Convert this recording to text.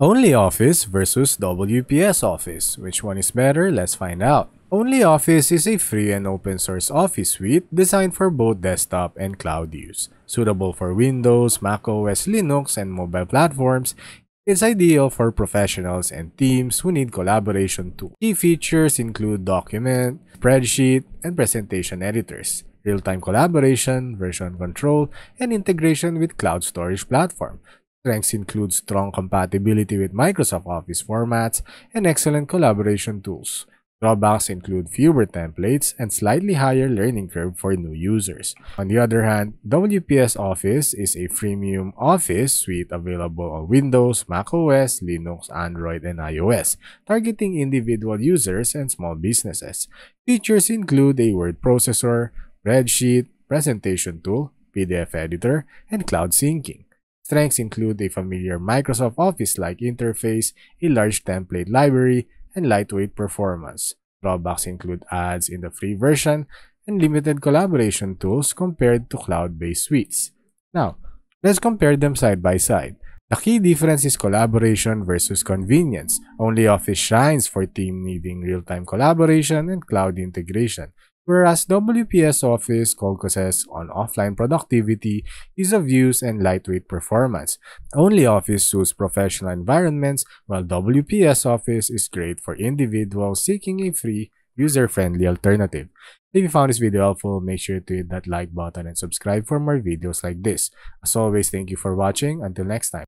OnlyOffice versus WPS Office. Which one is better? Let's find out. OnlyOffice is a free and open source office suite designed for both desktop and cloud use. Suitable for Windows, macOS, Linux, and mobile platforms, it's ideal for professionals and teams who need collaboration tools. Key features include document, spreadsheet, and presentation editors, real-time collaboration, version control, and integration with cloud storage platform. Strengths include strong compatibility with Microsoft Office formats and excellent collaboration tools. Drawbacks include fewer templates and slightly higher learning curve for new users. On the other hand, WPS Office is a freemium office suite available on Windows, macOS, Linux, Android, and iOS, targeting individual users and small businesses. Features include a word processor, spreadsheet, presentation tool, PDF editor, and cloud syncing. Strengths include a familiar Microsoft Office-like interface, a large template library, and lightweight performance. Drawbacks include ads in the free version and limited collaboration tools compared to cloud-based suites. Now, let's compare them side by side. The key difference is collaboration versus convenience. Only Office shines for team needing real-time collaboration and cloud integration, whereas WPS Office focuses on offline productivity, ease of use, and lightweight performance. OnlyOffice suits professional environments, while WPS Office is great for individuals seeking a free, user-friendly alternative. If you found this video helpful, make sure to hit that like button and subscribe for more videos like this. As always, thank you for watching. Until next time.